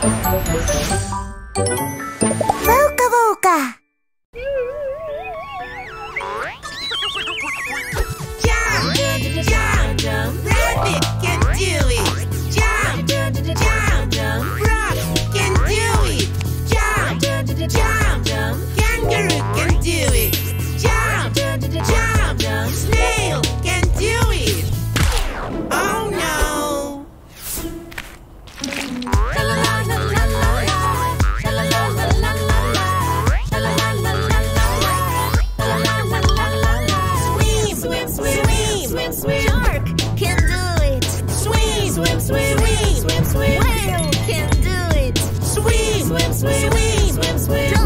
Voca, Voca. Jump, jump, let me can do it. Jump, jump, frog can do it. Jump, jump, kangaroo can do it. Jump, jump, snake. swim, swim. Well, can do it. Swim, swim, swim, swim, swim, swim.